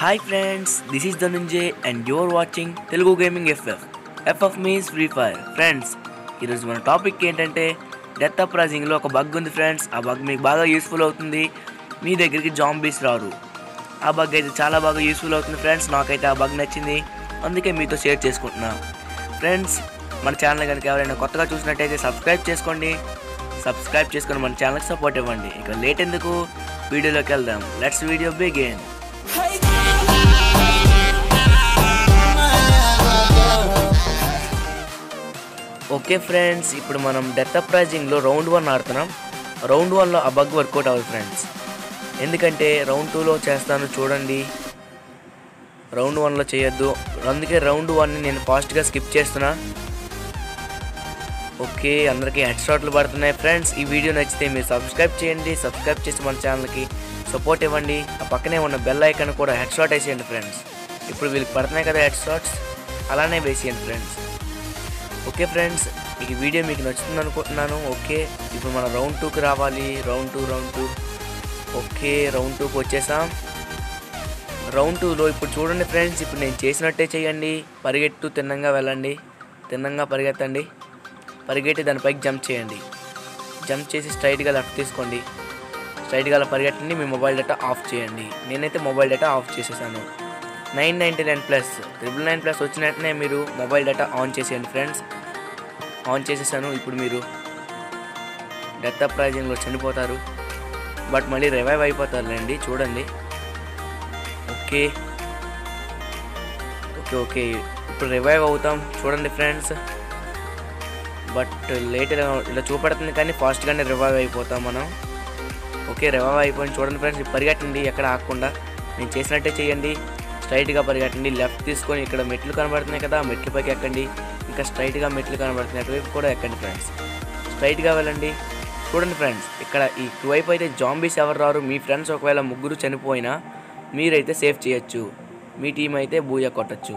Hi friends this is Dhanunjay and you're watching Telugu gaming FF FF means free fire friends ఈరోజు మన topic ఏంటంటే death అప్రైజింగ్లో ఒక bug ఉంది friends ఆ bug మీకు బాగా యూస్ఫుల్ అవుతుంది. మీ దగ్గరికి జాంబీస్ రారు. ఆ బగ్ అయితే చాలా బాగా యూస్ఫుల్ అవుతుంది ఫ్రెండ్స్ నాకైతే ఆ బగ్ నచ్చింది. అందుకే మీతో షేర్ చేసుకుంటున్నా. ఫ్రెండ్స్ మన ఛానల్ కనుక ఎవరైనా కొత్తగా చూసినట్టయితే సబ్స్క్రైబ్ చేసుకోండి. సబ్స్క్రైబ్ చేసుకొని మన ఛానల్కి సపోర్ట్ ఇవ్వండి. ఇక లేట్ ఎందుకు? వీడియోలోకి వెళ్దాం. Let's video begin okay friends ఇప్పుడు మనం డెత్ అప్రైజింగ్లో రౌండ్ వన్ ఆడుతున్నాం. రౌండ్ వన్లో ఆ బగ్ వర్కౌట్ అవ్వదు ఫ్రెండ్స్. ఎందుకంటే రౌండ్ టూలో చేస్తాను చూడండి. రౌండ్ వన్లో చేయొద్దు. అందుకే రౌండ్ వన్ని నేను ఫాస్ట్గా స్కిప్ చేస్తున్నా. ఓకే అందరికీ హెడ్ షాట్లు పడుతున్నాయి ఫ్రెండ్స్. ఈ వీడియో నచ్చితే మీరు సబ్స్క్రైబ్ చేయండి. సబ్స్క్రైబ్ చేసి మన ఛానల్కి సపోర్ట్ ఇవ్వండి. ఆ పక్కనే ఉన్న బెల్ ఐకాన్ కూడా హెడ్ షాట్ వేసేయండి ఫ్రెండ్స్. ఇప్పుడు వీళ్ళకి పడుతున్నాయి కదా హెడ్ షాట్స్. అలానే వేసేయండి ఫ్రెండ్స్. ఓకే ఫ్రెండ్స్ ఈ వీడియో మీకు నచ్చుతుంది అనుకుంటున్నాను. ఓకే ఇప్పుడు మనం రౌండ్ టూకి రావాలి. Round two round two. Okay round టూకి వచ్చేసాం. రౌండ్ టూలో ఇప్పుడు చూడండి ఫ్రెండ్స్ ఇప్పుడు నేను చేసినట్టే చేయండి. పరిగెట్టు తిన్నంగా వెళ్ళండి. తిన్నంగా పరిగెత్తండి. పరిగెట్టి దానిపైకి జంప్ చేయండి. జంప్ చేసి స్ట్రైట్గా లెఫ్ట్ తీసుకోండి. స్ట్రైట్గా అలా పరిగెట్టండి మీ మొబైల్ డేటా ఆఫ్ చేయండి. నేనైతే మొబైల్ డేటా ఆఫ్ చేసేసాను. Nine ninety nine plus triple nine plus వచ్చిన వెంటనే మీరు మొబైల్ డేటా ఆన్ చేసేయండి ఫ్రెండ్స్. ఆన్ చేసేసాను. ఇప్పుడు మీరు డెత్ అప్రైజింగ్లో చనిపోతారు. బట్ మళ్ళీ రివైవ్ అయిపోతారులేండి. చూడండి. ఓకే. Okay okay. ఇప్పుడు రివైవ్ అవుతాం. చూడండి ఫ్రెండ్స్. బట్ లేట్ ఇలా చూపెడుతుంది కానీ ఫాస్ట్గానే రివైవ్ అయిపోతాం మనం. ఓకే రివైవ్ అయిపోయింది. చూడండి ఫ్రెండ్స్ పరిగెట్టండి. ఎక్కడ ఆగకుండా. నేను చేసినట్టే చేయండి. స్ట్రైట్గా పరిగెట్టండి. లెఫ్ట్ తీసుకొని ఇక్కడ మెట్లు కనబడుతున్నాయి కదా మెట్లు మెట్ల పైకి ఎక్కండి. ఇంకా స్ట్రైట్గా మెట్లు కనబడుతున్నాయి. అటువైపు కూడా ఎక్కండి ఫ్రెండ్స్. స్ట్రైట్గా వెళ్ళండి. చూడండి ఫ్రెండ్స్ ఇక్కడ ఈ ఇటువైపు అయితే జాంబీస్ ఎవరు రారు? మీ ఫ్రెండ్స్ ఒకవేళ ముగ్గురు చనిపోయినా మీరైతే సేఫ్ చేయొచ్చు. మీ టీం అయితే బూయా కొట్టచ్చు.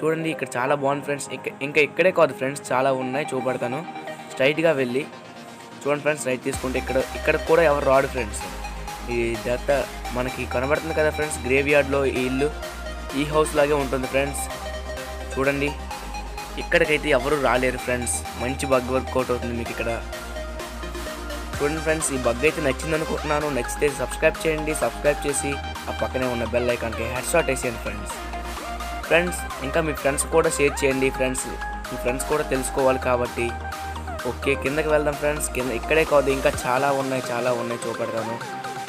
చూడండి ఇక్కడ చాలా బాగుంది ఫ్రెండ్స్. ఇంకా ఇక్కడే కాదు ఫ్రెండ్స్ చాలా ఉన్నాయి చూపడతాను. స్ట్రైట్గా వెళ్ళి చూడండి ఫ్రెండ్స్ రైట్ తీసుకుంటే ఇక్కడ ఇక్కడ కూడా ఎవరు రాడు ఫ్రెండ్స్? ఈ దత్త మనకి కనబడుతుంది కదా ఫ్రెండ్స్ గ్రేవ్ యార్డ్లో ఈ ఇల్లు. ఈ హౌస్ లాగే ఉంటుంది ఫ్రెండ్స్ చూడండి ఇక్కడికైతే ఎవరు రాలేరు ఫ్రెండ్స్ మంచి బగ్ వర్కౌట్ అవుతుంది మీకు ఇక్కడ. చూడండి ఫ్రెండ్స్ ఈ బగ్ అయితే నచ్చింది అనుకుంటున్నాను నచ్చితే సబ్స్క్రైబ్ చేయండి. సబ్స్క్రైబ్ చేసి ఆ పక్కనే ఉన్న బెల్ ఐకాన్కి హెడ్ షాట్ వేసేయండి ఫ్రెండ్స్ ఫ్రెండ్స్ ఇంకా మీ ఫ్రెండ్స్ కూడా షేర్ చేయండి. ఫ్రెండ్స్ మీ ఫ్రెండ్స్ కూడా తెలుసుకోవాలి కాబట్టి. ఓకే కిందకి వెళ్దాం ఫ్రెండ్స్ కింద ఇక్కడే కాదు ఇంకా చాలా ఉన్నాయి చాలా ఉన్నాయి చూపెడతాను.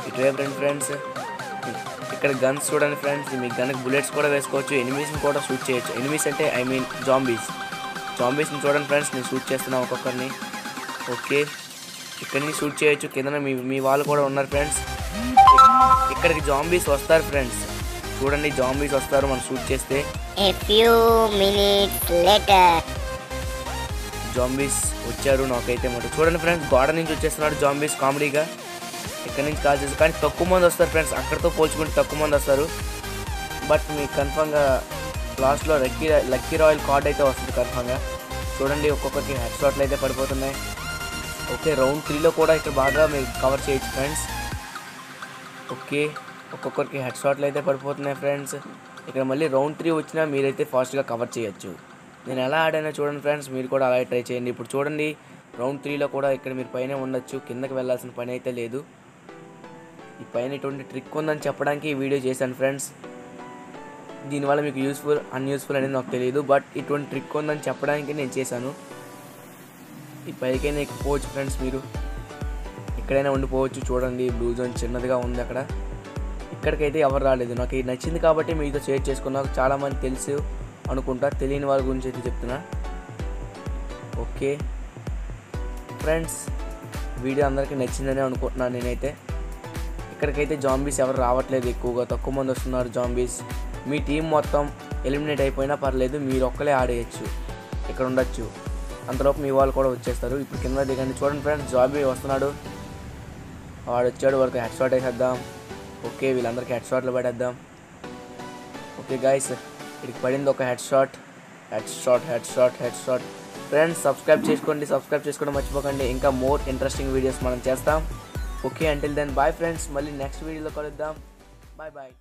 ఇటువైపు రండి ఫ్రెండ్స్ ఇక్కడ గన్స్ చూడండి ఫ్రెండ్స్ మీ గన్కి బుల్లెట్స్ కూడా వేసుకోవచ్చు. ఎనిమీస్ని కూడా షూట్ చేయొచ్చు. ఎనిమీస్ అంటే ఐ మీన్ జాంబీస్ జాంబీస్ని చూడండి ఫ్రెండ్స్ నేను షూట్ చేస్తున్నాను ఒక్కొక్కరిని. ఓకే ఇక్కడి నుంచి షూట్ చేయొచ్చు. కింద మీ మీ వాళ్ళు కూడా ఉన్నారు ఫ్రెండ్స్ ఇక్కడికి జాంబీస్ వస్తారు ఫ్రెండ్స్ చూడండి జాంబీస్ వస్తారు మనం షూట్ చేస్తే. జాంబీస్ వచ్చారు నాకైతే మాట. చూడండి ఫ్రెండ్స్ గోడ నుంచి వచ్చేస్తున్నాడు జాంబీస్ కామెడీగా. ఇక్కడ నుంచి కాల్ చేసి కానీ తక్కువ మంది వస్తారు ఫ్రెండ్స్. అక్కడితో పోల్చుకుంటే తక్కువ మంది వస్తారు. బట్ మీకు కన్ఫామ్గా లాస్ట్లో లక్కీ లక్కీ రాయల్ కార్డ్ అయితే వస్తుంది కన్ఫామ్గా. చూడండి ఒక్కొక్కరికి హెడ్ షాట్లు అయితే పడిపోతున్నాయి. ఓకే రౌండ్ త్రీలో కూడా ఇక్కడ బాగా మీరు కవర్ చేయొచ్చు ఫ్రెండ్స్. ఓకే ఒక్కొక్కరికి హెడ్ షాట్లు అయితే పడిపోతున్నాయి ఫ్రెండ్స్. ఇక్కడ మళ్ళీ రౌండ్ త్రీ వచ్చినా మీరైతే ఫాస్ట్గా కవర్ చేయొచ్చు. నేను ఎలా ఆడానో చూడండి ఫ్రెండ్స్. మీరు కూడా అలాగే ట్రై చేయండి. ఇప్పుడు చూడండి రౌండ్ త్రీలో కూడా ఇక్కడ మీరు పైన ఉండొచ్చు. కిందకి వెళ్ళాల్సిన పని అయితే లేదు. ఈ పైన ఇటువంటి ట్రిక్ ఉందని చెప్పడానికి ఈ వీడియో చేశాను ఫ్రెండ్స్ దీనివల్ల మీకు యూస్ఫుల్ అన్యూస్ఫుల్ అనేది నాకు తెలియదు బట్ ఇటువంటి ట్రిక్ ఉందని చెప్పడానికి నేను చేశాను. ఈ పైకైనా ఎక్కిపోవచ్చు ఫ్రెండ్స్ మీరు. ఎక్కడైనా ఉండిపోవచ్చు చూడండి బ్లూ జోన్ చిన్నదిగా ఉంది అక్కడ. ఇక్కడికైతే ఎవరు రాలేదు. నాకు ఇది నచ్చింది కాబట్టి మీతో షేర్ చేసుకున్నా. చాలామంది తెలుసు అనుకుంటా తెలియని వాళ్ళ గురించి అయితే చెప్తున్నా. ఓకే ఫ్రెండ్స్ వీడియో అందరికీ నచ్చిందని అనుకుంటున్నాను నేనైతే. ఇక్కడికైతే జాంబీస్ ఎవరు రావట్లేదు ఎక్కువగా. తక్కువ మంది వస్తున్నారు జాంబీస్. మీ టీం మొత్తం ఎలిమినేట్ అయిపోయినా పర్లేదు మీరు ఒక్కలే ఆడేయచ్చు. ఇక్కడ ఉండొచ్చు. అంతలోపు మీ వాళ్ళు కూడా వచ్చేస్తారు. ఇప్పుడు కింద దిగండి. చూడండి ఫ్రెండ్స్ జాంబీ వస్తున్నాడు. వాడు వచ్చాడు వరకు హెడ్ షాట్ వేసేద్దాం. ఓకే వీళ్ళందరికీ హెడ్ షాట్లు పడేద్దాం. ఓకే గాయస్ ఇక్కడికి పడింది ఒక head shot head shot head shot head shot friends subscribe చేసుకోండి సబ్స్క్రైబ్ చేసుకోవడం మర్చిపోకండి. ఇంకా మోర్ ఇంట్రెస్టింగ్ వీడియోస్ మనం చేస్తాం. Okay, until then, bye friends. Mali next video Look at them. Bye bye.